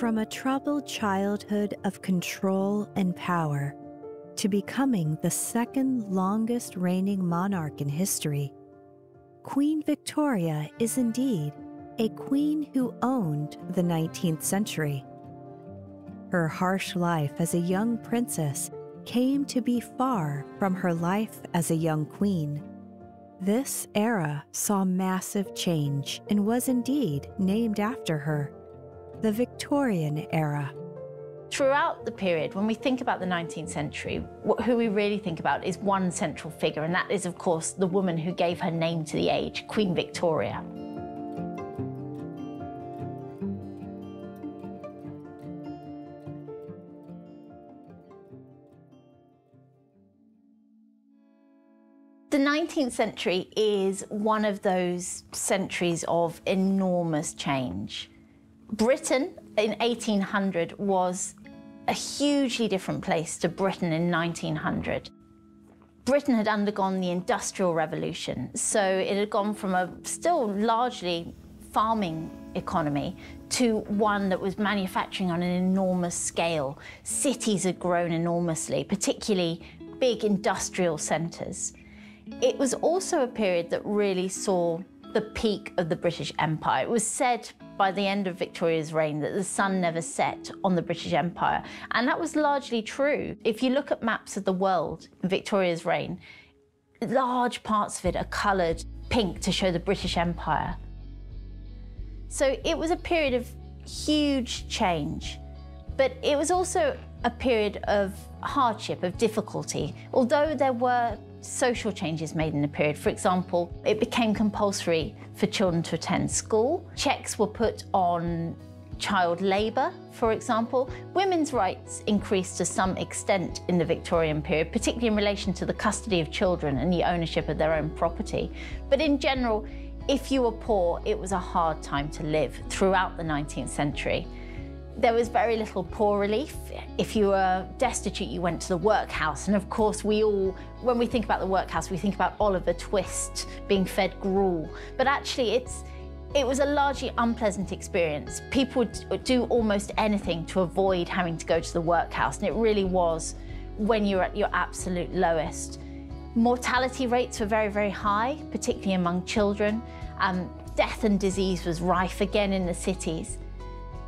From a troubled childhood of control and power to becoming the second longest reigning monarch in history, Queen Victoria is indeed a queen who owned the 19th century. Her harsh life as a young princess came to be far from her life as a young queen. This era saw massive change and was indeed named after her, the Victorian era. Throughout the period, when we think about the 19th century, who we really think about is one central figure, and that is, of course, the woman who gave her name to the age, Queen Victoria. The 19th century is one of those centuries of enormous change. Britain in 1800 was a hugely different place to Britain in 1900. Britain had undergone the Industrial Revolution, so it had gone from a still largely farming economy to one that was manufacturing on an enormous scale. Cities had grown enormously, particularly big industrial centres. It was also a period that really saw the peak of the British Empire. It was said by the end of Victoria's reign that the sun never set on the British Empire, and that was largely true. If you look at maps of the world in Victoria's reign, large parts of it are coloured pink to show the British Empire. So it was a period of huge change, but it was also a period of hardship, of difficulty. Although there were social changes made in the period. For example, it became compulsory for children to attend school. Checks were put on child labour, for example. Women's rights increased to some extent in the Victorian period, particularly in relation to the custody of children and the ownership of their own property. But in general, if you were poor, it was a hard time to live throughout the 19th century. There was very little poor relief. If you were destitute, you went to the workhouse. And of course, we all, when we think about the workhouse, we think about Oliver Twist being fed gruel. But actually, it's, it was a largely unpleasant experience. People would do almost anything to avoid having to go to the workhouse. And it really was when you're at your absolute lowest. Mortality rates were very, very high, particularly among children. Um, death and disease was rife again in the cities.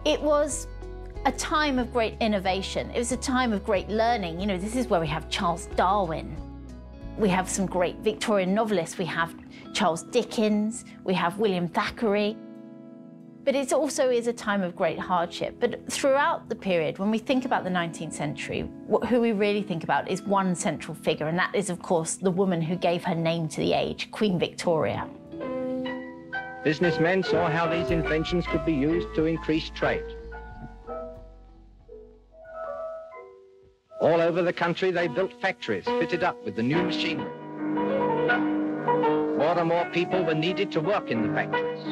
It was a time of great innovation. It was a time of great learning. You know, this is where we have Charles Darwin. We have some great Victorian novelists. We have Charles Dickens. We have William Thackeray. But it also is a time of great hardship. But throughout the period, when we think about the 19th century, who we really think about is one central figure, and that is, of course, the woman who gave her name to the age, Queen Victoria. Businessmen saw how these inventions could be used to increase trade. All over the country, they built factories fitted up with the new machinery. More and more people were needed to work in the factories.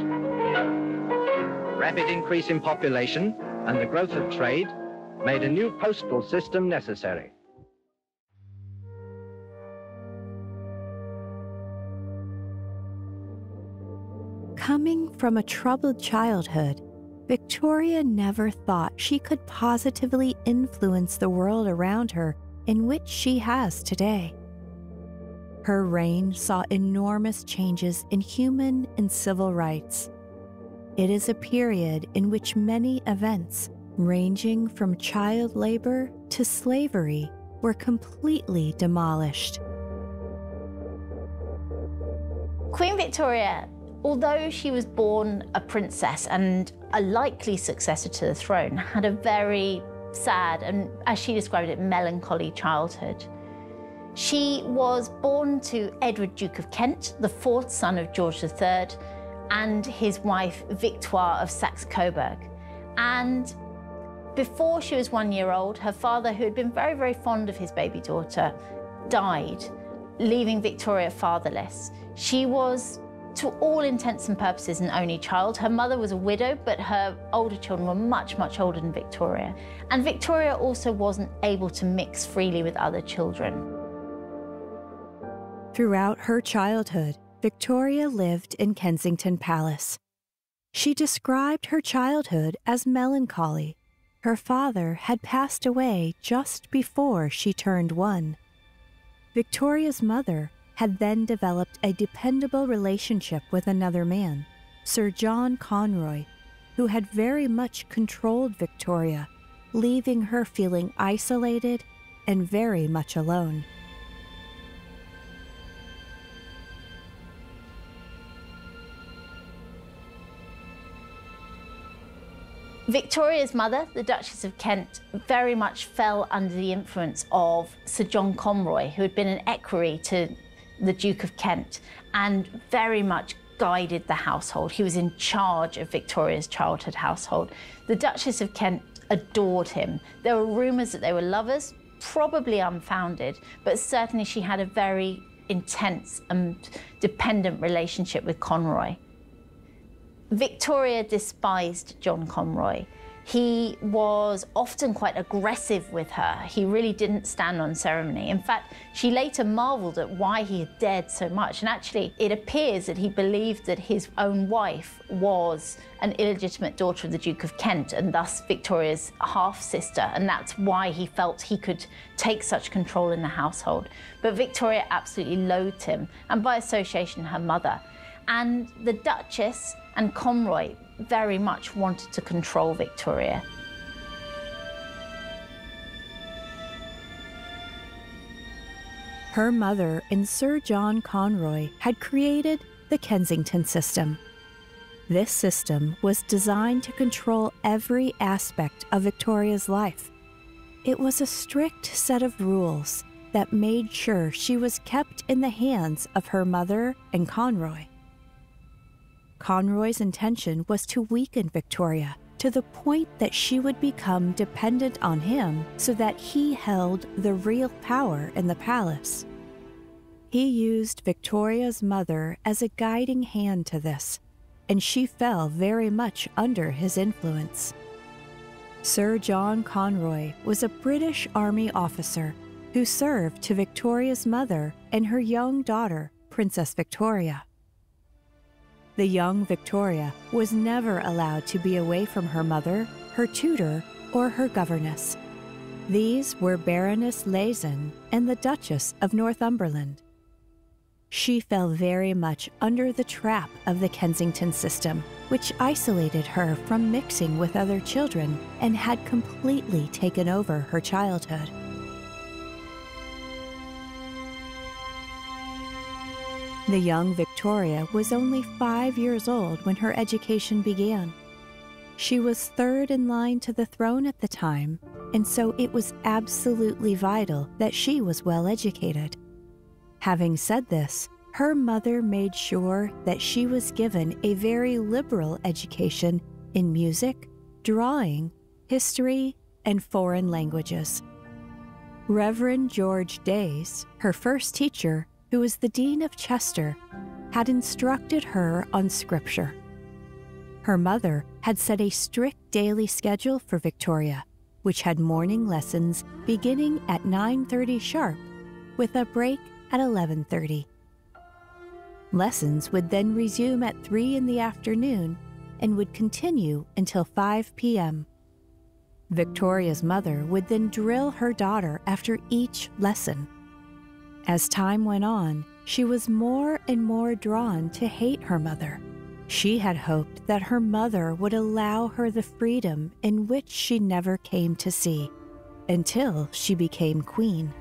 Rapid increase in population and the growth of trade made a new postal system necessary. Coming from a troubled childhood, Victoria never thought she could positively influence the world around her in which she has today. Her reign saw enormous changes in human and civil rights. It is a period in which many events, ranging from child labor to slavery, were completely demolished. Queen Victoria Although she was born a princess and a likely successor to the throne, had a very sad and, as she described it, melancholy childhood. She was born to Edward, Duke of Kent, the fourth son of George III, and his wife, Victoire of Saxe-Coburg. And before she was one year old, her father, who had been very, very fond of his baby daughter, died, leaving Victoria fatherless. She was to all intents and purposes, an only child. Her mother was a widow, but her older children were much, much older than Victoria. And Victoria also wasn't able to mix freely with other children. Throughout her childhood, Victoria lived in Kensington Palace. She described her childhood as melancholy Her father had passed away just before she turned one. Victoria's mother had then developed a dependable relationship with another man, Sir John Conroy, who had very much controlled Victoria, leaving her feeling isolated and very much alone. Victoria's mother, the Duchess of Kent, very much fell under the influence of Sir John Conroy, who had been an equerry to the Duke of Kent and very much guided the household. He was in charge of Victoria's childhood household. The Duchess of Kent adored him. There were rumours that they were lovers, probably unfounded, but certainly she had a very intense and dependent relationship with Conroy. Victoria despised John Conroy. He was often quite aggressive with her. He really didn't stand on ceremony. In fact, she later marveled at why he had dared so much. And actually, it appears that he believed that his own wife was an illegitimate daughter of the Duke of Kent and thus Victoria's half sister. And that's why he felt he could take such control in the household. But Victoria absolutely loathed him, and by association, her mother. And the Duchess and Conroy very much wanted to control Victoria. Her mother and Sir John Conroy had created the Kensington system. This system was designed to control every aspect of Victoria's life. It was a strict set of rules that made sure she was kept in the hands of her mother and Conroy. Conroy's intention was to weaken Victoria to the point that she would become dependent on him so that he held the real power in the palace. He used Victoria's mother as a guiding hand to this, and she fell very much under his influence. Sir John Conroy was a British Army officer who served to Victoria's mother and her young daughter, Princess Victoria. The young Victoria was never allowed to be away from her mother, her tutor, or her governess. These were Baroness Lehzen and the Duchess of Northumberland. She fell very much under the trap of the Kensington system, which isolated her from mixing with other children and had completely taken over her childhood. The young Victoria was only five years old when her education began. She was third in line to the throne at the time, and so it was absolutely vital that she was well educated. Having said this, her mother made sure that she was given a very liberal education in music, drawing, history, and foreign languages. Reverend George Davys, her first teacher, who was the Dean of Chester, had instructed her on Scripture. Her mother had set a strict daily schedule for Victoria, which had morning lessons beginning at 9:30 sharp with a break at 11:30. Lessons would then resume at 3 in the afternoon and would continue until 5 p.m. Victoria's mother would then drill her daughter after each lesson. As time went on, she was more and more drawn to hate her mother. She had hoped that her mother would allow her the freedom in which she never came to see until she became queen.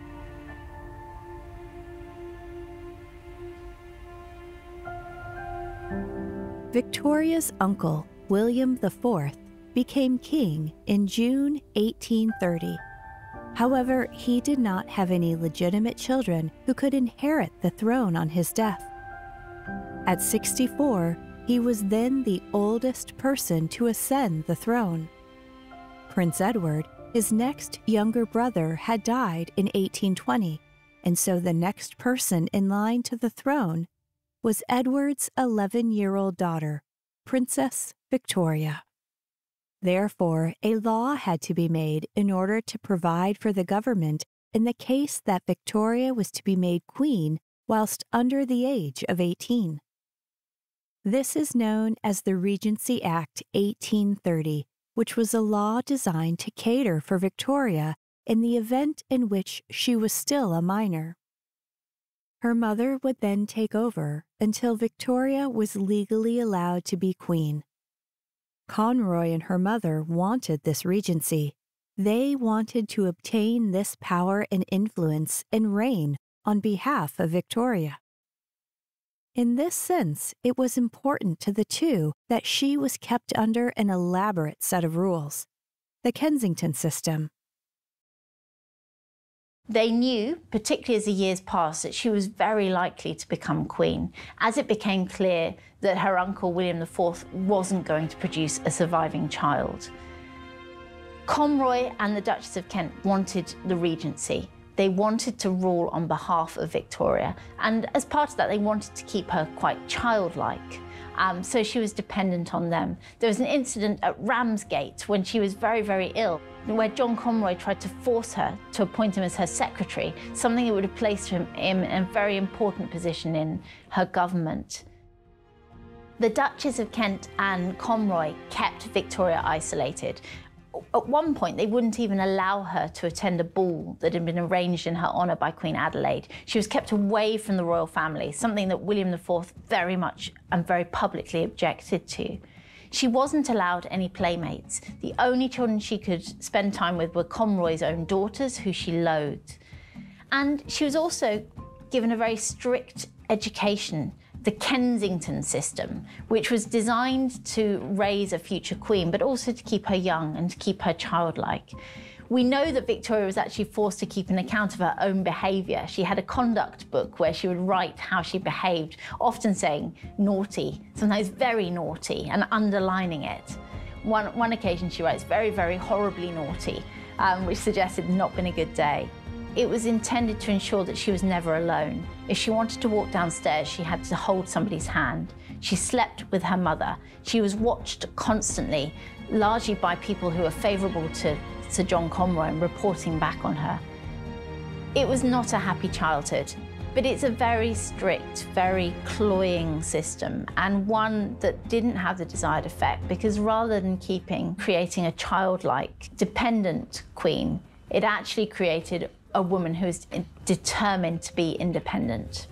Victoria's uncle, William IV, became king in June 1830 However, he did not have any legitimate children who could inherit the throne on his death. At 64, he was then the oldest person to ascend the throne. Prince Edward, his next younger brother, had died in 1820, and so the next person in line to the throne was Edward's 11 year old daughter, Princess Victoria. Therefore, a law had to be made in order to provide for the government in the case that Victoria was to be made queen whilst under the age of 18. This is known as the Regency Act 1830, which was a law designed to cater for Victoria in the event in which she was still a minor. Her mother would then take over until Victoria was legally allowed to be queen. Conroy and her mother wanted this regency. They wanted to obtain this power and influence and reign on behalf of Victoria. In this sense, it was important to the two that she was kept under an elaborate set of rules the Kensington system. They knew, particularly as the years passed, that she was very likely to become queen, as it became clear that her uncle William IV wasn't going to produce a surviving child. Conroy and the Duchess of Kent wanted the regency. They wanted to rule on behalf of Victoria, and as part of that, they wanted to keep her quite childlike. Um, so she was dependent on them. There was an incident at Ramsgate when she was very, very ill, where John Conroy tried to force her to appoint him as her secretary, something that would have placed him in a very important position in her government. The Duchess of Kent and Conroy kept Victoria isolated, at one point, they wouldn't even allow her to attend a ball that had been arranged in her honour by Queen Adelaide. She was kept away from the royal family, something that William IV very much and very publicly objected to. She wasn't allowed any playmates. The only children she could spend time with were Conroy's own daughters, who she loathed. And she was also given a very strict education the Kensington system, which was designed to raise a future queen, but also to keep her young and to keep her childlike. We know that Victoria was actually forced to keep an account of her own behaviour. She had a conduct book where she would write how she behaved, often saying naughty, sometimes very naughty, and underlining it. One, one occasion she writes very, very horribly naughty, um, which suggested not been a good day. It was intended to ensure that she was never alone. If she wanted to walk downstairs, she had to hold somebody's hand. She slept with her mother. She was watched constantly, largely by people who were favourable to Sir John Conroy and reporting back on her. It was not a happy childhood, but it's a very strict, very cloying system and one that didn't have the desired effect because rather than keeping, creating a childlike, dependent queen, it actually created a woman who is determined to be independent.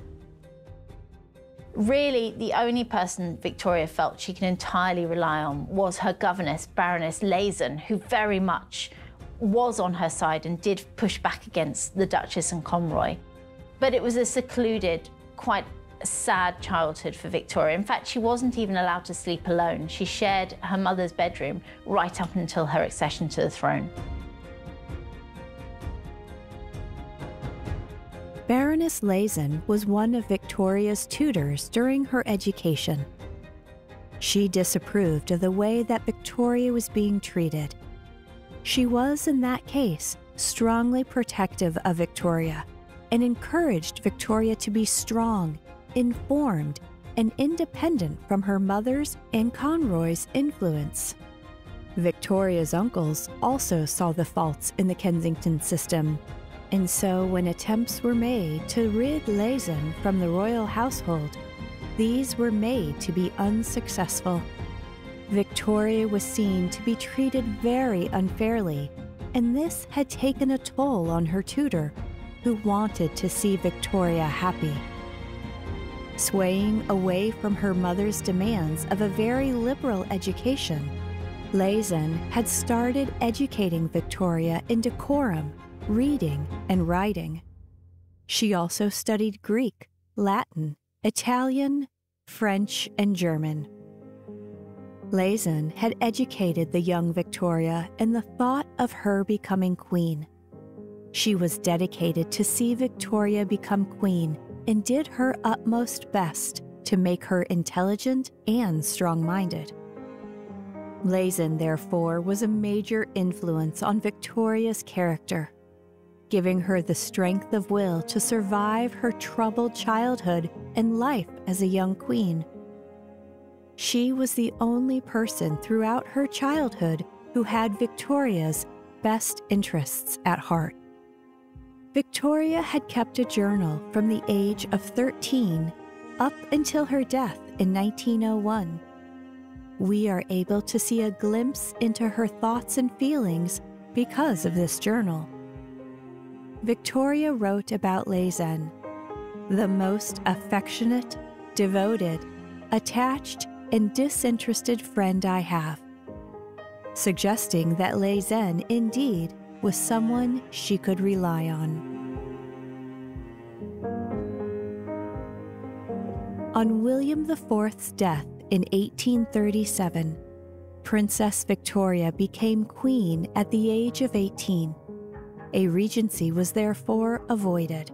Really, the only person Victoria felt she could entirely rely on was her governess, Baroness Lehzen, who very much was on her side and did push back against the Duchess and Conroy. But it was a secluded, quite sad childhood for Victoria. In fact, she wasn't even allowed to sleep alone. She shared her mother's bedroom right up until her accession to the throne. Baroness Lehzen was one of Victoria's tutors during her education. She disapproved of the way that Victoria was being treated. She was, in that case, strongly protective of Victoria and encouraged Victoria to be strong, informed, and independent from her mother's and Conroy's influence. Victoria's uncles also saw the faults in the Kensington system and so, when attempts were made to rid Lehzen from the royal household, these were made to be unsuccessful. Victoria was seen to be treated very unfairly, and this had taken a toll on her tutor, who wanted to see Victoria happy. Swaying away from her mother's demands of a very liberal education, Lehzen had started educating Victoria in decorum reading, and writing. She also studied Greek, Latin, Italian, French, and German. Lehzen had educated the young Victoria in the thought of her becoming queen. She was dedicated to see Victoria become queen and did her utmost best to make her intelligent and strong minded. Lehzen, therefore, was a major influence on Victoria's character giving her the strength of will to survive her troubled childhood and life as a young queen. She was the only person throughout her childhood who had Victoria's best interests at heart. Victoria had kept a journal from the age of 13 up until her death in 1901. We are able to see a glimpse into her thoughts and feelings because of this journal. Victoria wrote about Lehzen, the most affectionate, devoted, attached, and disinterested friend I have, suggesting that Lehzen indeed was someone she could rely on. On William IV's death in 1837, Princess Victoria became queen at the age of 18. A regency was therefore avoided.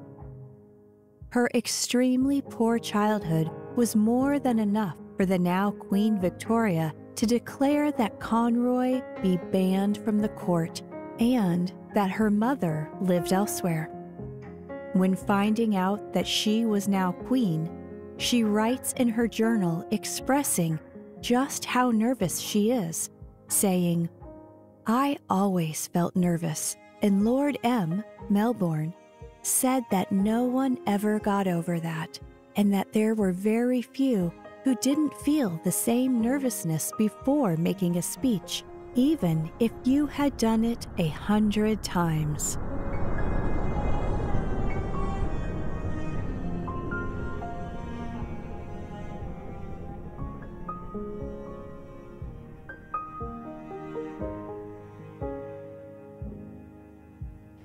Her extremely poor childhood was more than enough for the now Queen Victoria to declare that Conroy be banned from the court and that her mother lived elsewhere. When finding out that she was now queen, she writes in her journal expressing just how nervous she is, saying, I always felt nervous, and Lord M. Melbourne said that no one ever got over that, and that there were very few who didn't feel the same nervousness before making a speech, even if you had done it a hundred times.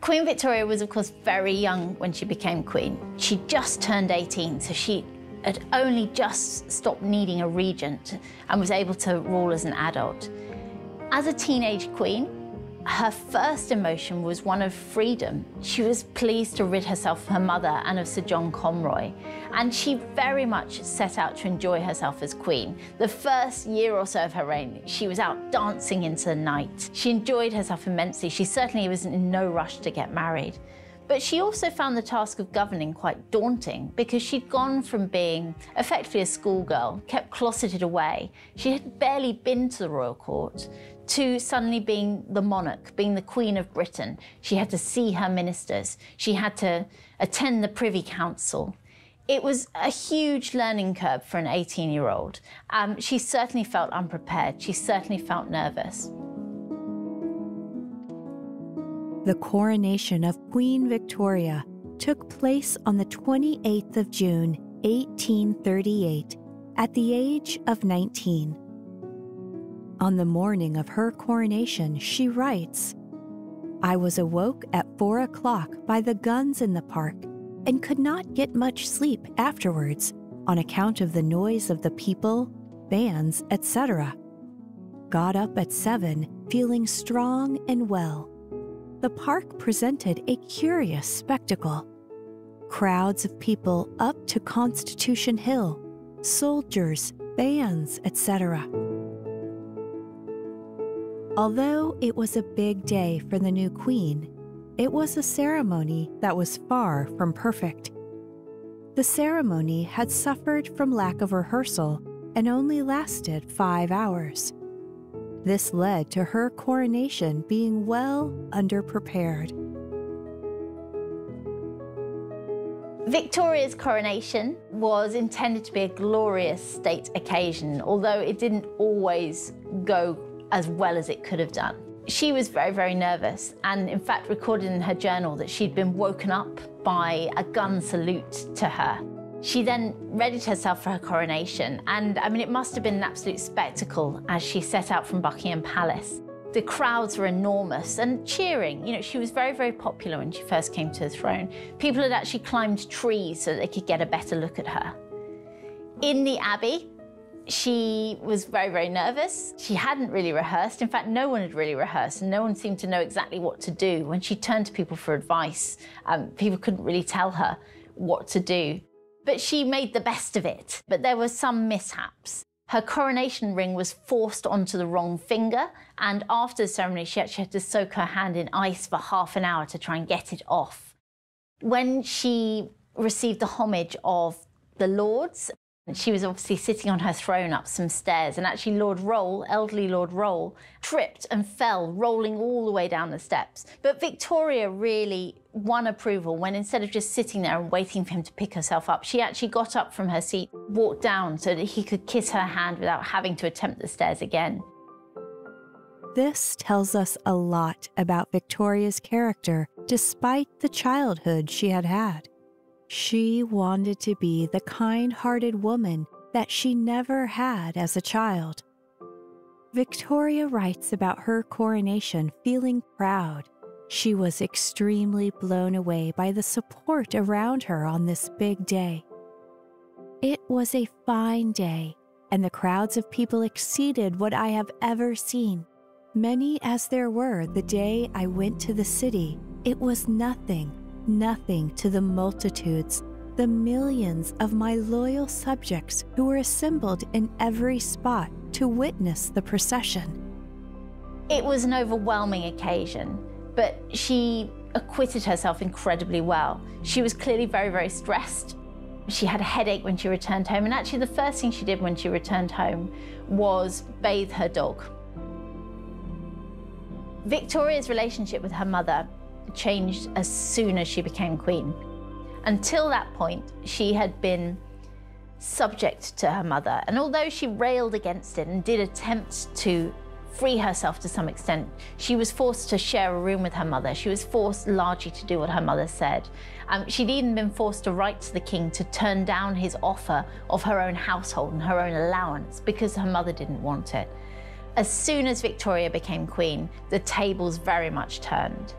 Queen Victoria was, of course, very young when she became queen. She just turned 18, so she had only just stopped needing a regent and was able to rule as an adult. As a teenage queen, her first emotion was one of freedom. She was pleased to rid herself of her mother and of Sir John Conroy, and she very much set out to enjoy herself as queen. The first year or so of her reign, she was out dancing into the night. She enjoyed herself immensely. She certainly was in no rush to get married. But she also found the task of governing quite daunting because she'd gone from being effectively a schoolgirl, kept closeted away. She had barely been to the royal court to suddenly being the monarch, being the Queen of Britain. She had to see her ministers, she had to attend the Privy Council. It was a huge learning curve for an 18 year old. Um, she certainly felt unprepared, she certainly felt nervous. The coronation of Queen Victoria took place on the 28th of June, 1838, at the age of 19. On the morning of her coronation, she writes I was awoke at four o'clock by the guns in the park and could not get much sleep afterwards on account of the noise of the people, bands, etc. Got up at seven, feeling strong and well. The park presented a curious spectacle. Crowds of people up to Constitution Hill, soldiers, bands, etc. Although it was a big day for the new queen, it was a ceremony that was far from perfect. The ceremony had suffered from lack of rehearsal and only lasted five hours. This led to her coronation being well underprepared. Victoria's coronation was intended to be a glorious state occasion, although it didn't always go as well as it could have done. She was very, very nervous and, in fact, recorded in her journal that she'd been woken up by a gun salute to her. She then readied herself for her coronation, and I mean, it must have been an absolute spectacle as she set out from Buckingham Palace. The crowds were enormous and cheering. You know, she was very, very popular when she first came to the throne. People had actually climbed trees so they could get a better look at her. In the Abbey, she was very, very nervous. She hadn't really rehearsed. In fact, no one had really rehearsed, and no one seemed to know exactly what to do. When she turned to people for advice, um, people couldn't really tell her what to do. But she made the best of it. But there were some mishaps. Her coronation ring was forced onto the wrong finger, and after the ceremony, she actually had to soak her hand in ice for half an hour to try and get it off. When she received the homage of the lords, And she was obviously sitting on her throne up some stairs, and actually, Lord Rolle, elderly Lord Rolle, tripped and fell, rolling all the way down the steps. But Victoria really won approval when instead of just sitting there and waiting for him to pick herself up, she actually got up from her seat, walked down so that he could kiss her hand without having to attempt the stairs again. This tells us a lot about Victoria's character despite the childhood she had had. She wanted to be the kind hearted woman that she never had as a child. Victoria writes about her coronation feeling proud. She was extremely blown away by the support around her on this big day. It was a fine day, and the crowds of people exceeded what I have ever seen. Many as there were the day I went to the city, it was nothing nothing to the multitudes, the millions of my loyal subjects who were assembled in every spot to witness the procession. It was an overwhelming occasion, but she acquitted herself incredibly well. She was clearly very, very stressed. She had a headache when she returned home, and actually, the first thing she did when she returned home was bathe her dog. Victoria's relationship with her mother changed as soon as she became queen. Until that point, she had been subject to her mother, and although she railed against it and did attempt to free herself to some extent, she was forced to share a room with her mother. She was forced largely to do what her mother said. Um, she'd even been forced to write to the king to turn down his offer of her own household and her own allowance because her mother didn't want it. As soon as Victoria became queen, the tables very much turned.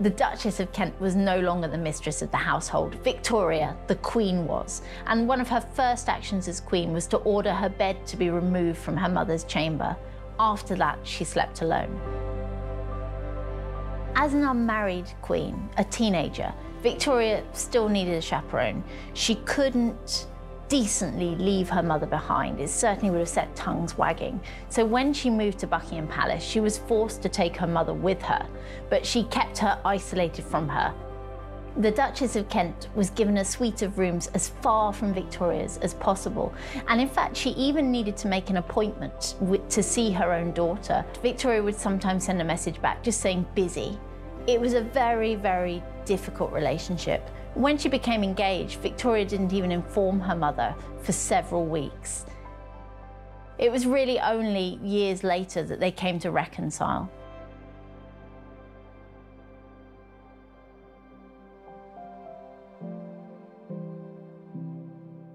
The Duchess of Kent was no longer the mistress of the household. Victoria, the Queen, was. And one of her first actions as Queen was to order her bed to be removed from her mother's chamber. After that, she slept alone. As an unmarried queen, a teenager, Victoria still needed a chaperone. She couldn't decently leave her mother behind. It certainly would have set tongues wagging. So when she moved to Buckingham Palace, she was forced to take her mother with her, but she kept her isolated from her. The Duchess of Kent was given a suite of rooms as far from Victoria's as possible. And in fact, she even needed to make an appointment to see her own daughter. Victoria would sometimes send a message back just saying busy. It was a very, very difficult relationship. When she became engaged, Victoria didn't even inform her mother for several weeks. It was really only years later that they came to reconcile.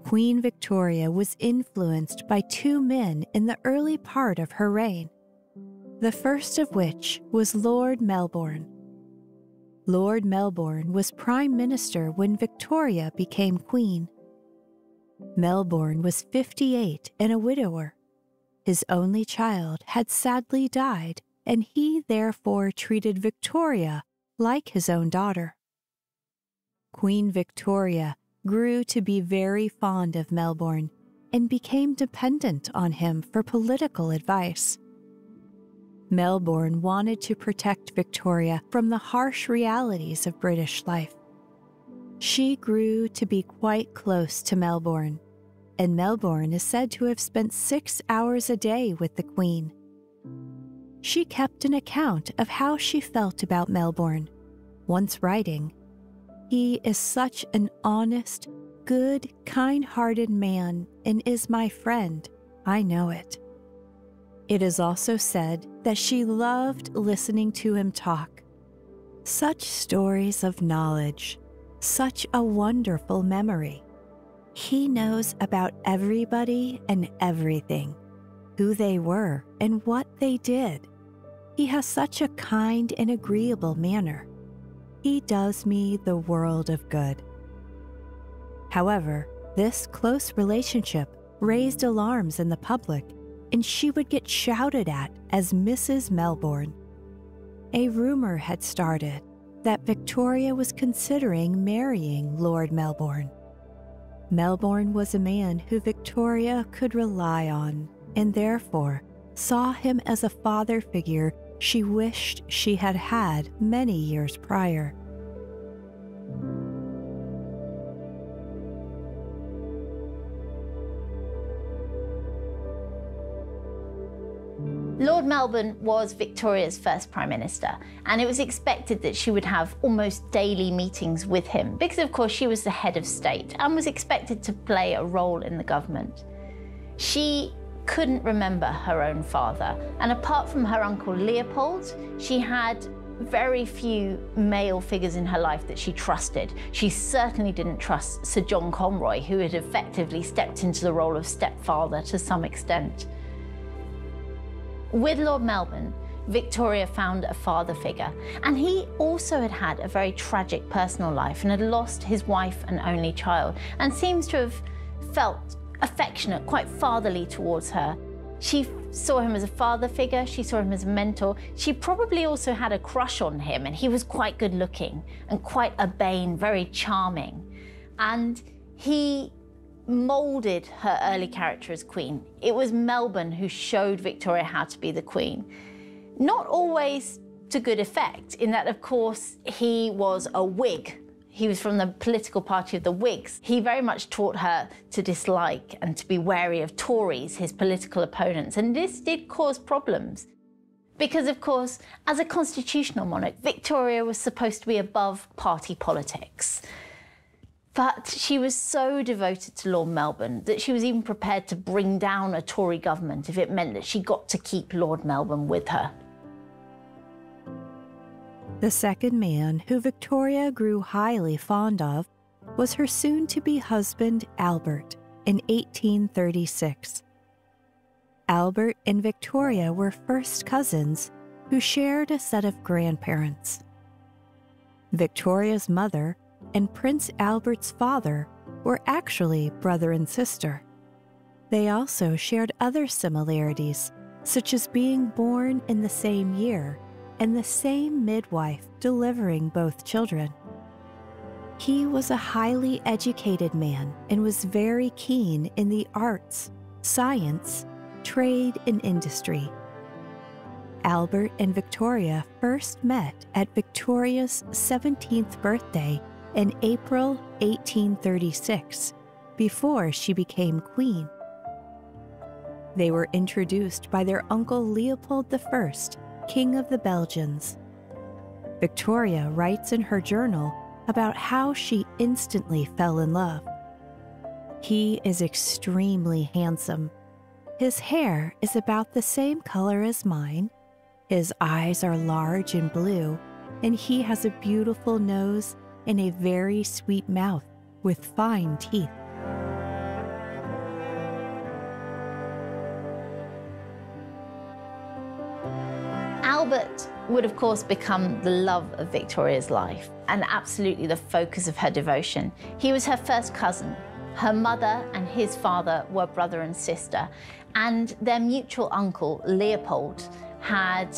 Queen Victoria was influenced by two men in the early part of her reign, the first of which was Lord Melbourne. Lord Melbourne was Prime Minister when Victoria became Queen. Melbourne was 58 and a widower. His only child had sadly died, and he therefore treated Victoria like his own daughter. Queen Victoria grew to be very fond of Melbourne and became dependent on him for political advice. Melbourne wanted to protect Victoria from the harsh realities of British life. She grew to be quite close to Melbourne, and Melbourne is said to have spent six hours a day with the Queen. She kept an account of how she felt about Melbourne, once writing, He is such an honest, good, kind hearted man and is my friend. I know it. It is also said that she loved listening to him talk. Such stories of knowledge, such a wonderful memory. He knows about everybody and everything, who they were and what they did. He has such a kind and agreeable manner. He does me the world of good. However, this close relationship raised alarms in the public and she would get shouted at as Mrs. Melbourne. A rumor had started that Victoria was considering marrying Lord Melbourne. Melbourne was a man who Victoria could rely on, and therefore saw him as a father figure she wished she had had many years prior. Melbourne was Victoria's first Prime Minister, and it was expected that she would have almost daily meetings with him because, of course, she was the head of state and was expected to play a role in the government. She couldn't remember her own father, and apart from her uncle Leopold, she had very few male figures in her life that she trusted. She certainly didn't trust Sir John Conroy, who had effectively stepped into the role of stepfather to some extent. With Lord Melbourne, Victoria found a father figure, and he also had had a very tragic personal life and had lost his wife and only child, and seems to have felt affectionate, quite fatherly towards her. She saw him as a father figure, she saw him as a mentor. She probably also had a crush on him, and he was quite good looking and quite urbane, very charming. And he moulded her early character as queen. It was Melbourne who showed Victoria how to be the queen. Not always to good effect, in that, of course, he was a Whig. He was from the political party of the Whigs. He very much taught her to dislike and to be wary of Tories, his political opponents, and this did cause problems. Because, of course, as a constitutional monarch, Victoria was supposed to be above party politics. But she was so devoted to Lord Melbourne that she was even prepared to bring down a Tory government if it meant that she got to keep Lord Melbourne with her. The second man who Victoria grew highly fond of was her soon to be husband, Albert, in 1836. Albert and Victoria were first cousins who shared a set of grandparents. Victoria's mother and Prince Albert's father were actually brother and sister. They also shared other similarities, such as being born in the same year and the same midwife delivering both children. He was a highly educated man and was very keen in the arts, science, trade, and industry. Albert and Victoria first met at Victoria's 17th birthday in April 1836, before she became queen. They were introduced by their uncle Leopold I, King of the Belgians. Victoria writes in her journal about how she instantly fell in love. He is extremely handsome. His hair is about the same color as mine. His eyes are large and blue, and he has a beautiful nose and a very sweet mouth with fine teeth. Albert would, of course, become the love of Victoria's life and absolutely the focus of her devotion. He was her first cousin. Her mother and his father were brother and sister, and their mutual uncle, Leopold, had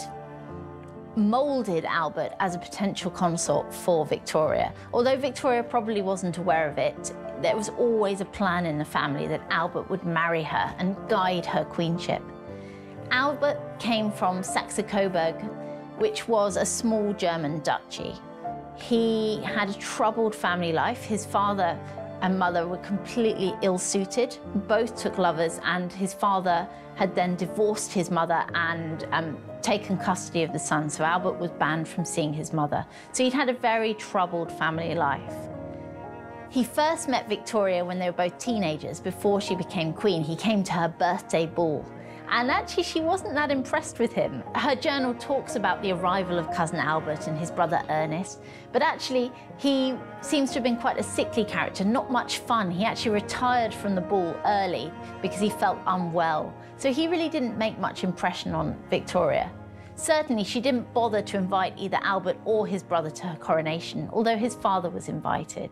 moulded Albert as a potential consort for Victoria. Although Victoria probably wasn't aware of it, there was always a plan in the family that Albert would marry her and guide her queenship. Albert came from Saxe-Coburg, which was a small German duchy. He had a troubled family life. His father and mother were completely ill-suited. Both took lovers, and his father had then divorced his mother and um, taken custody of the son, so Albert was banned from seeing his mother. So he'd had a very troubled family life. He first met Victoria when they were both teenagers, before she became queen. He came to her birthday ball. And actually, she wasn't that impressed with him. Her journal talks about the arrival of cousin Albert and his brother Ernest, but actually, he seems to have been quite a sickly character, not much fun. He actually retired from the ball early because he felt unwell. So he really didn't make much impression on Victoria. Certainly, she didn't bother to invite either Albert or his brother to her coronation, although his father was invited.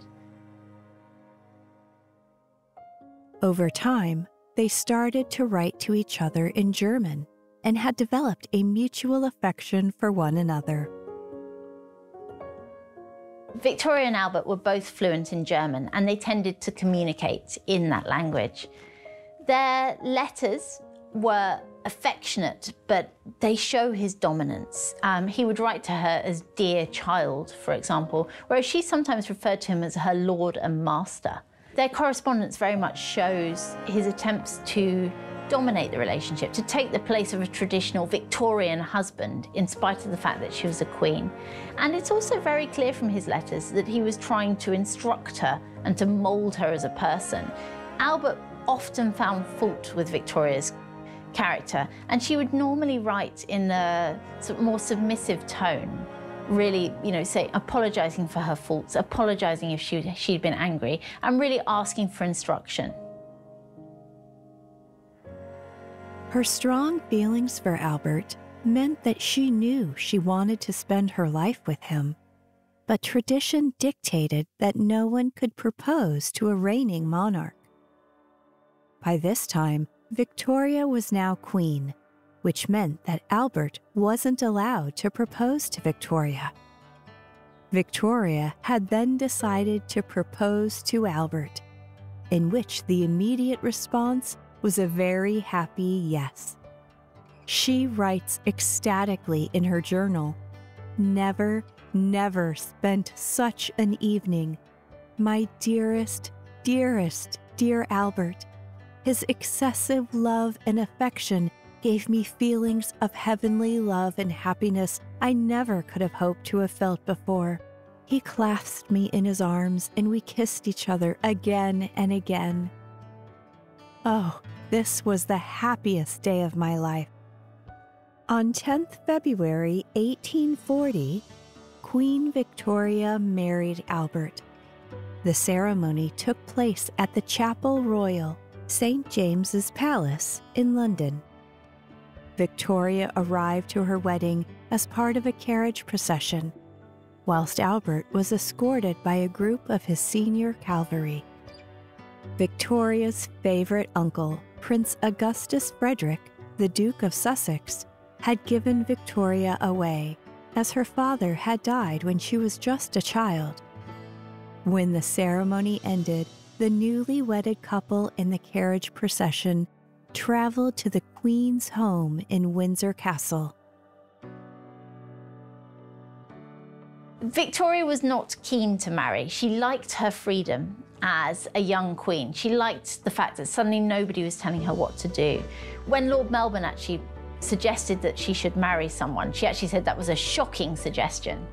Over time, they started to write to each other in German and had developed a mutual affection for one another. Victoria and Albert were both fluent in German and they tended to communicate in that language. Their letters were affectionate, but they show his dominance. Um, he would write to her as dear child, for example, whereas she sometimes referred to him as her lord and master. Their correspondence very much shows his attempts to dominate the relationship, to take the place of a traditional Victorian husband, in spite of the fact that she was a queen. And it's also very clear from his letters that he was trying to instruct her and to mould her as a person. Albert often found fault with Victoria's character, and she would normally write in a more submissive tone really, you know, say apologizing for her faults, apologizing if she, she'd been angry, and really asking for instruction. Her strong feelings for Albert meant that she knew she wanted to spend her life with him. But tradition dictated that no one could propose to a reigning monarch. By this time, Victoria was now queen, which meant that Albert wasn't allowed to propose to Victoria. Victoria had then decided to propose to Albert, in which the immediate response was a very happy yes. She writes ecstatically in her journal Never, never spent such an evening. My dearest, dearest, dear Albert, his excessive love and affection gave me feelings of heavenly love and happiness I never could have hoped to have felt before. He clasped me in his arms and we kissed each other again and again. Oh, this was the happiest day of my life. On 10th February 1840, Queen Victoria married Albert. The ceremony took place at the Chapel Royal, St. James's Palace in London. Victoria arrived to her wedding as part of a carriage procession, whilst Albert was escorted by a group of his senior cavalry. Victoria's favorite uncle, Prince Augustus Frederick, the Duke of Sussex, had given Victoria away, as her father had died when she was just a child. When the ceremony ended, the newly wedded couple in the carriage procession traveled to the Queen's home in Windsor Castle. Victoria was not keen to marry. She liked her freedom as a young queen. She liked the fact that suddenly nobody was telling her what to do. When Lord Melbourne actually suggested that she should marry someone, she actually said that was a shocking suggestion.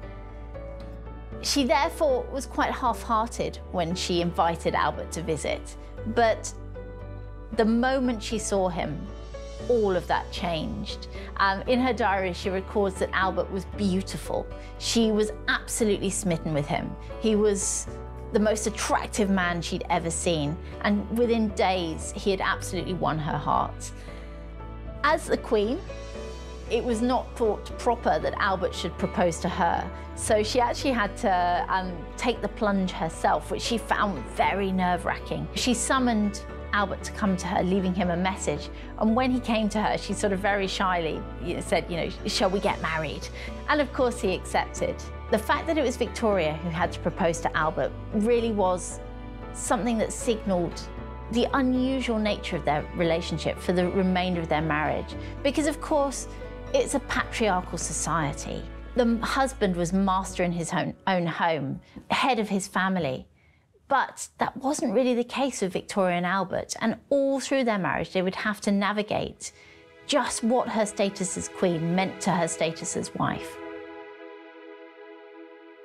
She therefore was quite half-hearted when she invited Albert to visit, but the moment she saw him, all of that changed. Um, in her diary, she records that Albert was beautiful. She was absolutely smitten with him. He was the most attractive man she'd ever seen, and within days, he had absolutely won her heart. As the Queen, it was not thought proper that Albert should propose to her. So she actually had to um, take the plunge herself, which she found very nerve wracking. She summoned Albert to come to her, leaving him a message. And when he came to her, she sort of very shyly said, you know, shall we get married? And of course he accepted. The fact that it was Victoria who had to propose to Albert really was something that signaled the unusual nature of their relationship for the remainder of their marriage. Because of course, it's a patriarchal society. The husband was master in his own, own home, head of his family. But that wasn't really the case with Victoria and Albert, and all through their marriage, they would have to navigate just what her status as queen meant to her status as wife.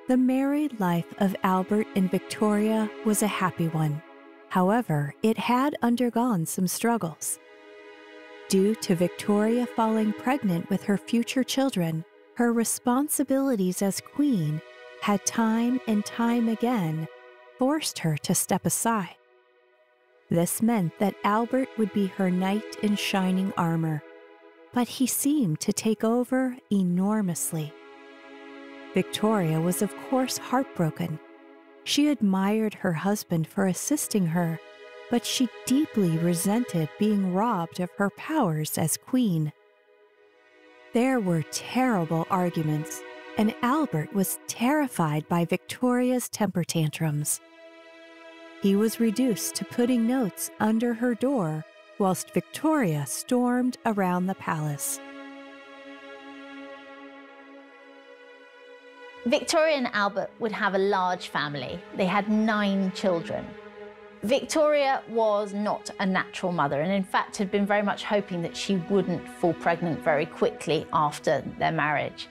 The married life of Albert and Victoria was a happy one. However, it had undergone some struggles. Due to Victoria falling pregnant with her future children, her responsibilities as queen had time and time again forced her to step aside. This meant that Albert would be her knight in shining armor, but he seemed to take over enormously. Victoria was, of course, heartbroken. She admired her husband for assisting her, but she deeply resented being robbed of her powers as queen. There were terrible arguments, and Albert was terrified by Victoria's temper tantrums he was reduced to putting notes under her door whilst Victoria stormed around the palace. Victoria and Albert would have a large family. They had nine children. Victoria was not a natural mother and in fact had been very much hoping that she wouldn't fall pregnant very quickly after their marriage.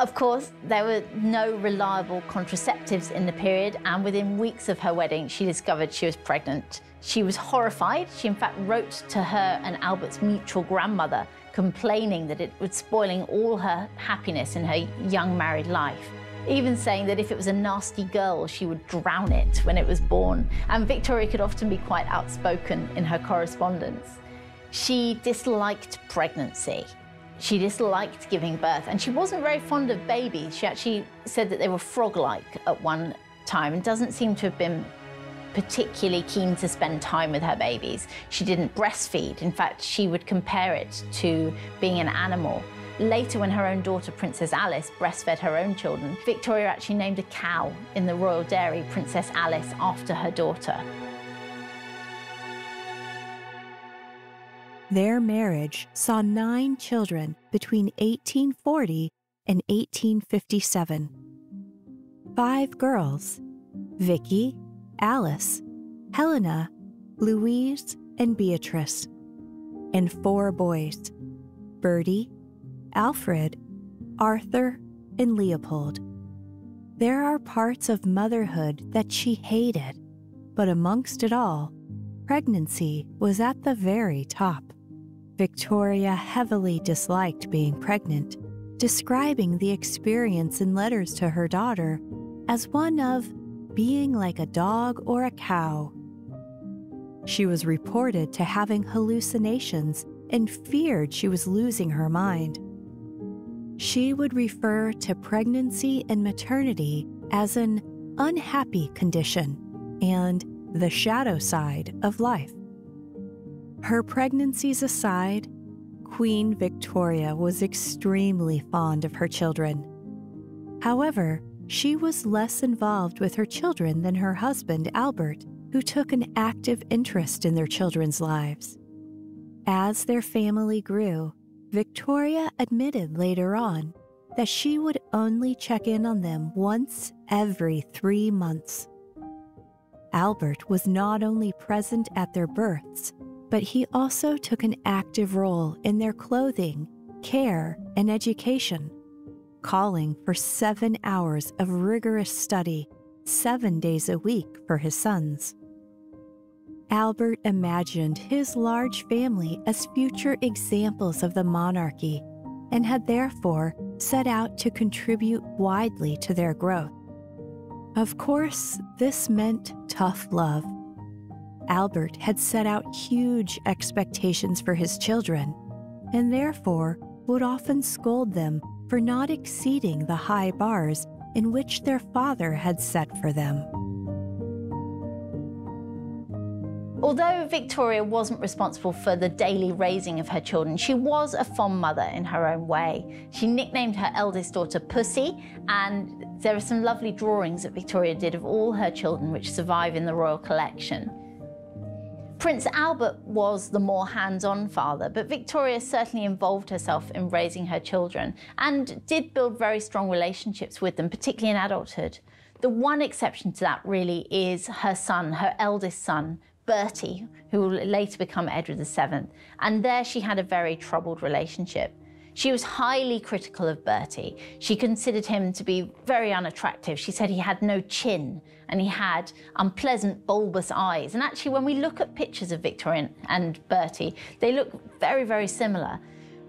Of course, there were no reliable contraceptives in the period, and within weeks of her wedding, she discovered she was pregnant. She was horrified. She, in fact, wrote to her and Albert's mutual grandmother, complaining that it was spoiling all her happiness in her young married life. Even saying that if it was a nasty girl, she would drown it when it was born. And Victoria could often be quite outspoken in her correspondence. She disliked pregnancy. She disliked giving birth and she wasn't very fond of babies. She actually said that they were frog like at one time and doesn't seem to have been particularly keen to spend time with her babies. She didn't breastfeed. In fact, she would compare it to being an animal. Later, when her own daughter, Princess Alice, breastfed her own children, Victoria actually named a cow in the royal dairy Princess Alice after her daughter. Their marriage saw nine children between 1840 and 1857. Five girls Vicky, Alice, Helena, Louise, and Beatrice, and four boys Bertie, Alfred, Arthur, and Leopold. There are parts of motherhood that she hated, but amongst it all, pregnancy was at the very top. Victoria heavily disliked being pregnant, describing the experience in letters to her daughter as one of being like a dog or a cow. She was reported to having hallucinations and feared she was losing her mind. She would refer to pregnancy and maternity as an unhappy condition and the shadow side of life. Her pregnancies aside, Queen Victoria was extremely fond of her children. However, she was less involved with her children than her husband, Albert, who took an active interest in their children's lives. As their family grew, Victoria admitted later on that she would only check in on them once every three months. Albert was not only present at their births, but he also took an active role in their clothing, care, and education, calling for seven hours of rigorous study, seven days a week for his sons. Albert imagined his large family as future examples of the monarchy and had therefore set out to contribute widely to their growth. Of course, this meant tough love Albert had set out huge expectations for his children, and therefore would often scold them for not exceeding the high bars in which their father had set for them. Although Victoria wasn't responsible for the daily raising of her children, she was a fond mother in her own way. She nicknamed her eldest daughter Pussy, and there are some lovely drawings that Victoria did of all her children, which survive in the royal collection. Prince Albert was the more hands-on father, but Victoria certainly involved herself in raising her children and did build very strong relationships with them, particularly in adulthood. The one exception to that really is her son, her eldest son, Bertie, who will later become Edward VII. And there she had a very troubled relationship. She was highly critical of Bertie. She considered him to be very unattractive. She said he had no chin and he had unpleasant bulbous eyes. And actually, when we look at pictures of Victoria and Bertie, they look very, very similar.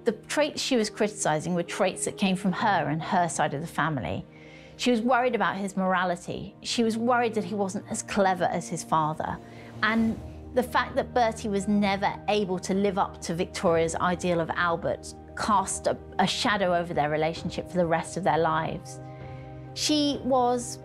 The traits she was criticising were traits that came from her and her side of the family. She was worried about his morality. She was worried that he wasn't as clever as his father. And the fact that Bertie was never able to live up to Victoria's ideal of Albert cast a, a shadow over their relationship for the rest of their lives. She was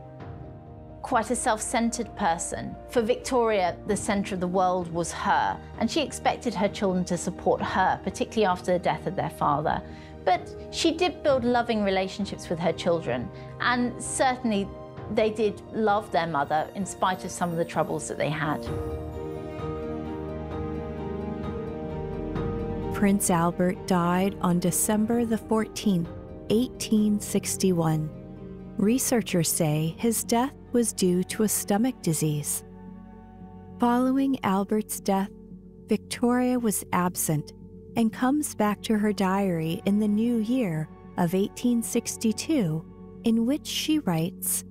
quite a self-centered person. For Victoria, the center of the world was her, and she expected her children to support her, particularly after the death of their father. But she did build loving relationships with her children, and certainly they did love their mother in spite of some of the troubles that they had. Prince Albert died on December the 14th, 1861. Researchers say his death was due to a stomach disease. Following Albert's death, Victoria was absent and comes back to her diary in the new year of 1862, in which she writes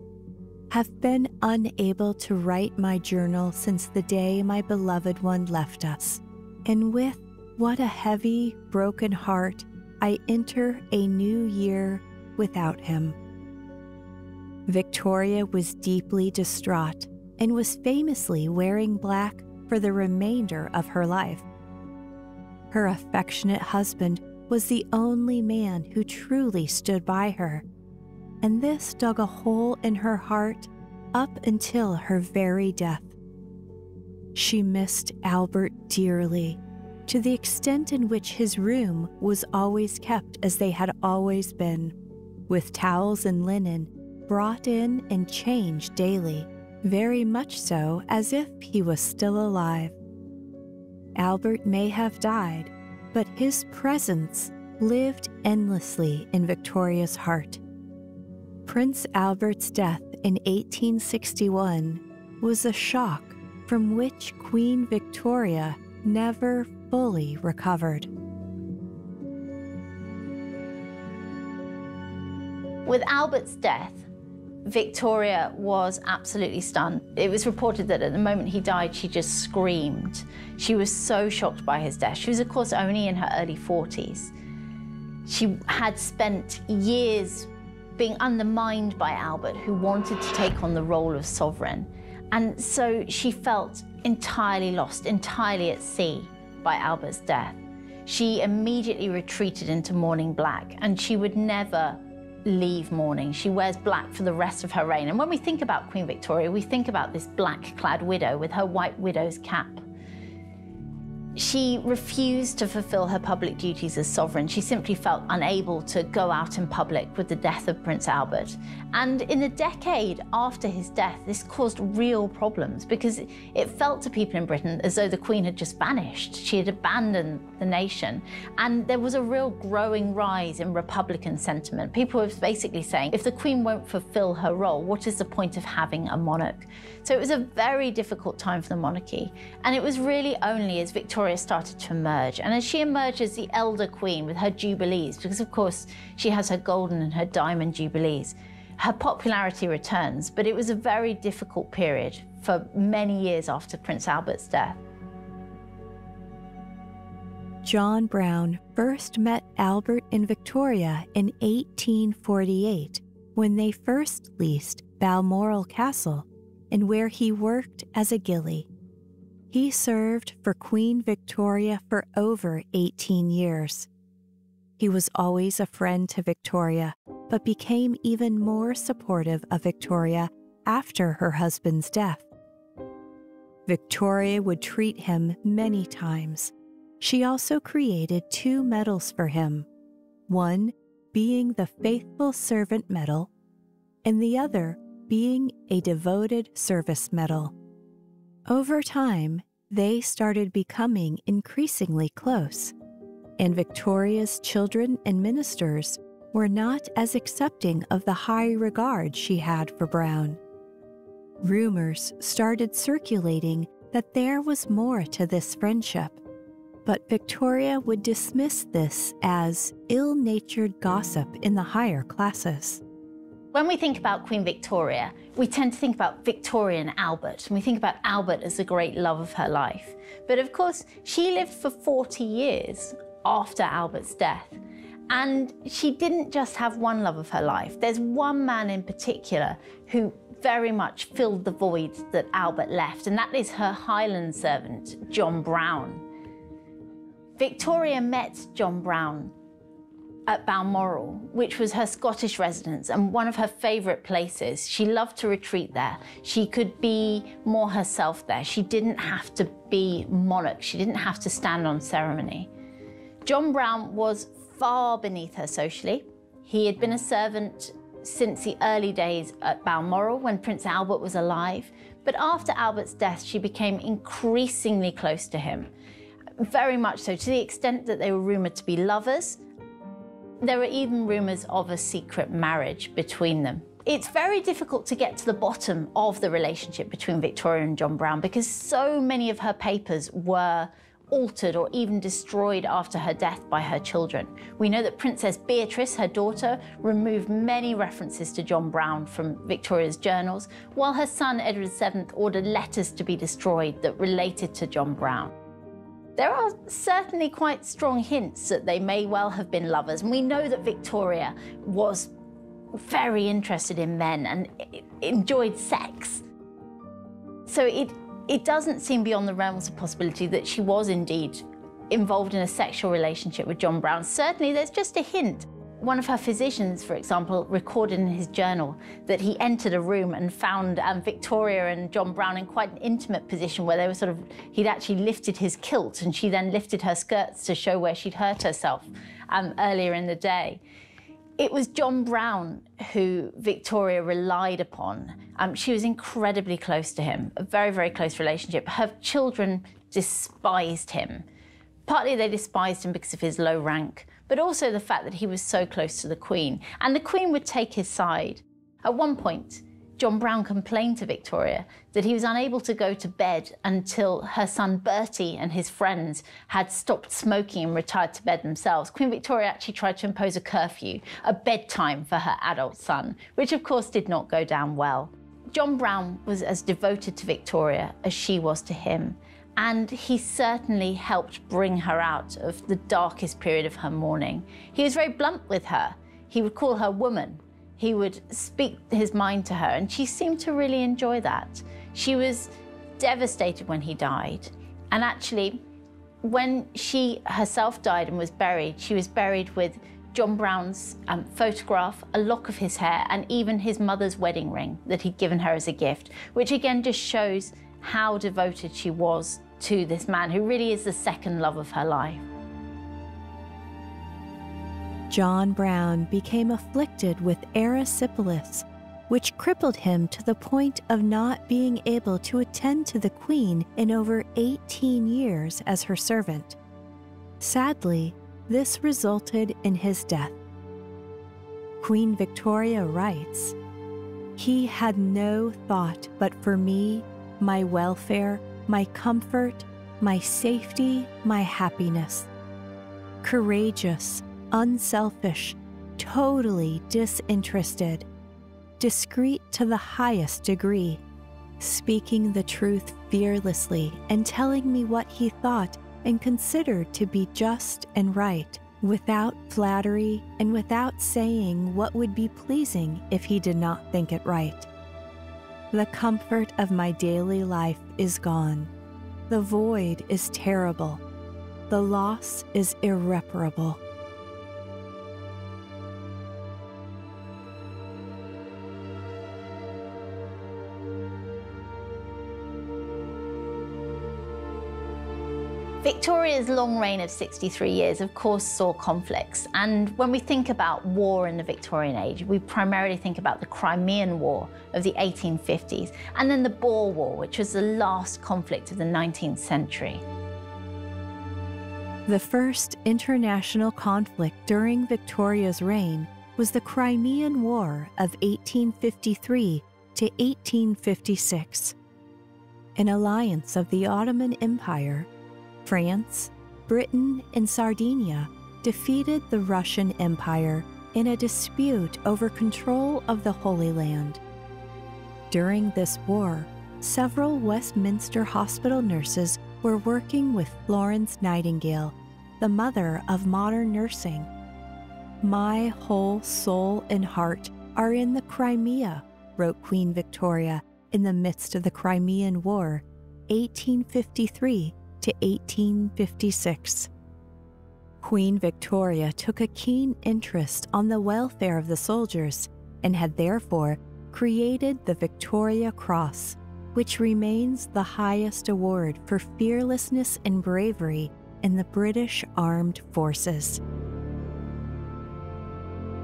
Have been unable to write my journal since the day my beloved one left us, and with what a heavy, broken heart I enter a new year without him. Victoria was deeply distraught and was famously wearing black for the remainder of her life. Her affectionate husband was the only man who truly stood by her, and this dug a hole in her heart up until her very death. She missed Albert dearly, to the extent in which his room was always kept as they had always been, with towels and linen brought in and changed daily, very much so as if he was still alive. Albert may have died, but his presence lived endlessly in Victoria's heart. Prince Albert's death in 1861 was a shock from which Queen Victoria never fully recovered. With Albert's death, Victoria was absolutely stunned. It was reported that at the moment he died, she just screamed. She was so shocked by his death. She was, of course, only in her early 40s. She had spent years being undermined by Albert, who wanted to take on the role of sovereign. And so she felt entirely lost, entirely at sea by Albert's death. She immediately retreated into mourning black, and she would never leave mourning. She wears black for the rest of her reign. And when we think about Queen Victoria, we think about this black clad widow with her white widow's cap. She refused to fulfill her public duties as sovereign. She simply felt unable to go out in public with the death of Prince Albert. And in the decade after his death, this caused real problems because it felt to people in Britain as though the Queen had just vanished. She had abandoned the nation. And there was a real growing rise in Republican sentiment. People were basically saying, if the Queen won't fulfill her role, what is the point of having a monarch? So it was a very difficult time for the monarchy. And it was really only as Victoria started to emerge, and as she emerges, the elder queen with her jubilees, because of course she has her golden and her diamond jubilees, her popularity returns. But it was a very difficult period for many years after Prince Albert's death. John Brown first met Albert and Victoria in 1848 when they first leased Balmoral Castle and where he worked as a gillie. He served for Queen Victoria for over 18 years. He was always a friend to Victoria, but became even more supportive of Victoria after her husband's death. Victoria would treat him many times. She also created two medals for him, one being the Faithful Servant Medal, and the other being a devoted service medal. Over time, they started becoming increasingly close, and Victoria's children and ministers were not as accepting of the high regard she had for Brown. Rumors started circulating that there was more to this friendship, but Victoria would dismiss this as ill natured gossip in the higher classes. When we think about Queen Victoria, we tend to think about Victoria and Albert, and we think about Albert as the great love of her life. But of course, she lived for 40 years after Albert's death. And she didn't just have one love of her life. There's one man in particular who very much filled the void that Albert left, and that is her Highland servant, John Brown. Victoria met John Brown at Balmoral, which was her Scottish residence and one of her favourite places. She loved to retreat there. She could be more herself there. She didn't have to be monarch. She didn't have to stand on ceremony. John Brown was far beneath her socially. He had been a servant since the early days at Balmoral when Prince Albert was alive. But after Albert's death, she became increasingly close to him. Very much so, to the extent that they were rumoured to be lovers there are even rumours of a secret marriage between them. It's very difficult to get to the bottom of the relationship between Victoria and John Brown because so many of her papers were altered or even destroyed after her death by her children. We know that Princess Beatrice, her daughter, removed many references to John Brown from Victoria's journals, while her son Edward VII ordered letters to be destroyed that related to John Brown. There are certainly quite strong hints that they may well have been lovers, and we know that Victoria was very interested in men and enjoyed sex. So it, it doesn't seem beyond the realms of possibility that she was indeed involved in a sexual relationship with John Brown. Certainly, there's just a hint. One of her physicians, for example, recorded in his journal that he entered a room and found um, Victoria and John Brown in quite an intimate position where they were sort of, he'd actually lifted his kilt and she then lifted her skirts to show where she'd hurt herself um, earlier in the day. It was John Brown who Victoria relied upon. Um, she was incredibly close to him, a very, very close relationship. Her children despised him. Partly they despised him because of his low rank, but also the fact that he was so close to the Queen. And the Queen would take his side. At one point, John Brown complained to Victoria that he was unable to go to bed until her son Bertie and his friends had stopped smoking and retired to bed themselves. Queen Victoria actually tried to impose a curfew, a bedtime for her adult son, which of course did not go down well. John Brown was as devoted to Victoria as she was to him, and he certainly helped bring her out of the darkest period of her mourning. He was very blunt with her. He would call her woman he would speak his mind to her, and she seemed to really enjoy that. She was devastated when he died. And actually, when she herself died and was buried, she was buried with John Brown's um, photograph, a lock of his hair, and even his mother's wedding ring that he'd given her as a gift, which again just shows how devoted she was to this man who really is the second love of her life. John Brown became afflicted with erysipelas, which crippled him to the point of not being able to attend to the Queen in over 18 years as her servant. Sadly, this resulted in his death. Queen Victoria writes He had no thought but for me, my welfare, my comfort, my safety, my happiness. Courageous, unselfish, totally disinterested, discreet to the highest degree, speaking the truth fearlessly and telling me what he thought and considered to be just and right, without flattery and without saying what would be pleasing if he did not think it right. The comfort of my daily life is gone. The void is terrible. The loss is irreparable. Victoria's long reign of 63 years, of course, saw conflicts. And when we think about war in the Victorian age, we primarily think about the Crimean War of the 1850s, and then the Boer War, which was the last conflict of the 19th century. The first international conflict during Victoria's reign was the Crimean War of 1853 to 1856. An alliance of the Ottoman Empire France, Britain, and Sardinia defeated the Russian Empire in a dispute over control of the Holy Land. During this war, several Westminster hospital nurses were working with Florence Nightingale, the mother of modern nursing. My whole soul and heart are in the Crimea, wrote Queen Victoria in the midst of the Crimean War, 1853 to 1856. Queen Victoria took a keen interest on the welfare of the soldiers and had therefore created the Victoria Cross, which remains the highest award for fearlessness and bravery in the British Armed Forces.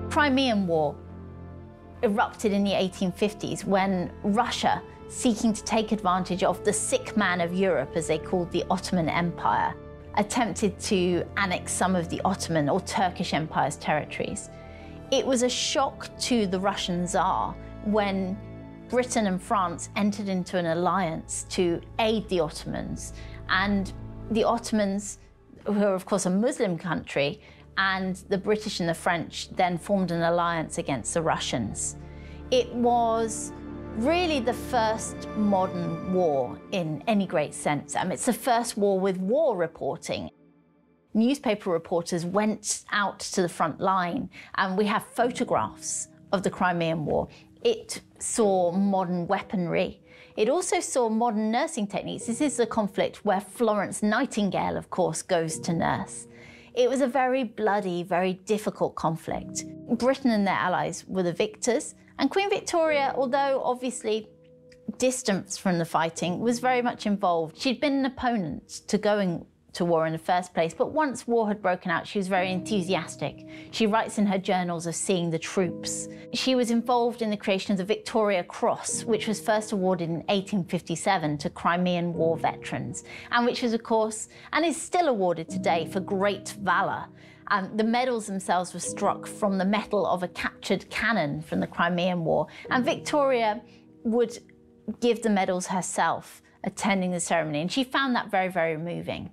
Crimean War erupted in the 1850s when Russia seeking to take advantage of the sick man of Europe, as they called the Ottoman Empire, attempted to annex some of the Ottoman or Turkish Empire's territories. It was a shock to the Russian Tsar when Britain and France entered into an alliance to aid the Ottomans. And the Ottomans, who are, of course, a Muslim country, and the British and the French then formed an alliance against the Russians. It was really the first modern war in any great sense. Mean, it's the first war with war reporting. Newspaper reporters went out to the front line, and we have photographs of the Crimean War. It saw modern weaponry. It also saw modern nursing techniques. This is a conflict where Florence Nightingale, of course, goes to nurse. It was a very bloody, very difficult conflict. Britain and their allies were the victors, and Queen Victoria, although obviously distant from the fighting, was very much involved. She'd been an opponent to going to war in the first place, but once war had broken out, she was very enthusiastic. She writes in her journals of seeing the troops. She was involved in the creation of the Victoria Cross, which was first awarded in 1857 to Crimean War veterans, and which was, of course, and is still awarded today for great valour. Um, the medals themselves were struck from the metal of a captured cannon from the Crimean War, and Victoria would give the medals herself attending the ceremony, and she found that very, very moving.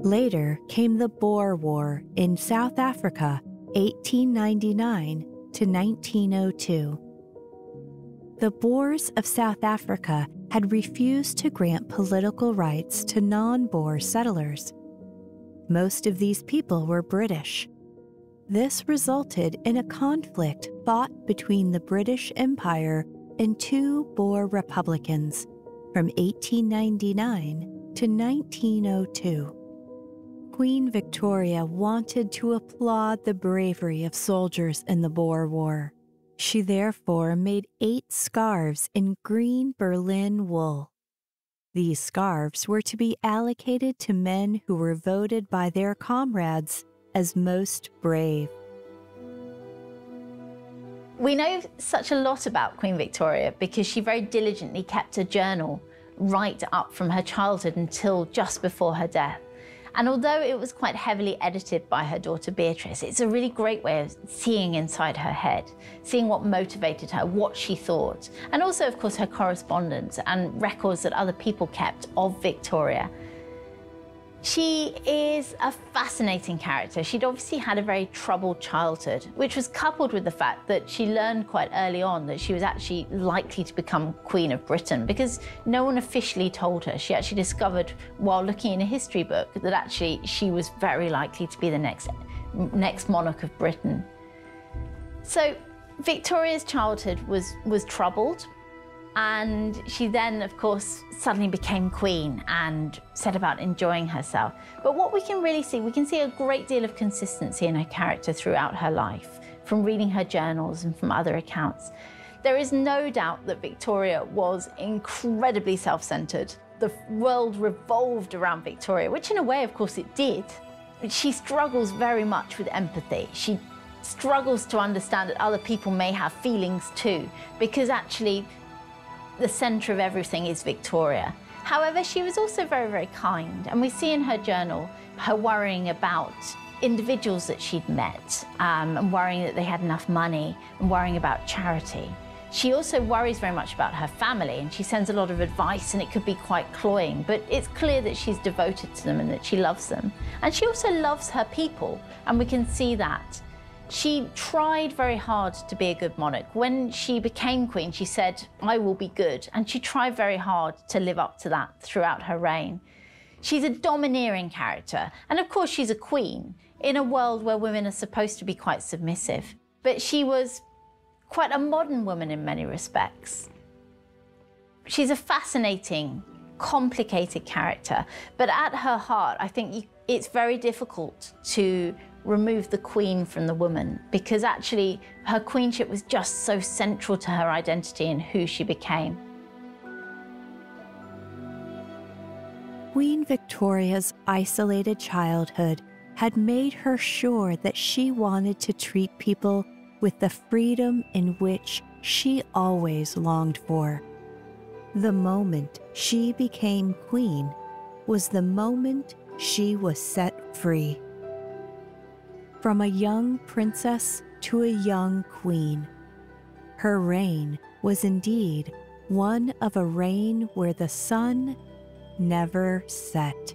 Later came the Boer War in South Africa, 1899 to 1902. The Boers of South Africa had refused to grant political rights to non Boer settlers. Most of these people were British. This resulted in a conflict fought between the British Empire and two Boer republicans from 1899 to 1902. Queen Victoria wanted to applaud the bravery of soldiers in the Boer War. She therefore made eight scarves in green Berlin wool. These scarves were to be allocated to men who were voted by their comrades as most brave. We know such a lot about Queen Victoria because she very diligently kept a journal right up from her childhood until just before her death. And although it was quite heavily edited by her daughter Beatrice, it's a really great way of seeing inside her head, seeing what motivated her, what she thought, and also, of course, her correspondence and records that other people kept of Victoria. She is a fascinating character. She'd obviously had a very troubled childhood, which was coupled with the fact that she learned quite early on that she was actually likely to become Queen of Britain because no one officially told her. She actually discovered while looking in a history book that actually she was very likely to be the next, next monarch of Britain. So Victoria's childhood was, was troubled, and she then, of course, suddenly became queen and set about enjoying herself. But what we can really see, we can see a great deal of consistency in her character throughout her life, from reading her journals and from other accounts. There is no doubt that Victoria was incredibly self centered. The world revolved around Victoria, which, in a way, of course, it did. She struggles very much with empathy. She struggles to understand that other people may have feelings too, because actually, the centre of everything is Victoria. However, she was also very, very kind, and we see in her journal her worrying about individuals that she'd met um, and worrying that they had enough money and worrying about charity. She also worries very much about her family and she sends a lot of advice, and it could be quite cloying, but it's clear that she's devoted to them and that she loves them. And she also loves her people, and we can see that she tried very hard to be a good monarch. When she became queen, she said, I will be good. And she tried very hard to live up to that throughout her reign. She's a domineering character. And of course, she's a queen in a world where women are supposed to be quite submissive. But she was quite a modern woman in many respects. She's a fascinating, complicated character. But at her heart, I think it's very difficult to remove the queen from the woman because actually her queenship was just so central to her identity and who she became. Queen Victoria's isolated childhood had made her sure that she wanted to treat people with the freedom in which she always longed for. The moment she became queen, was the moment she was set free. From a young princess to a young queen, her reign was indeed one of a reign where the sun never set.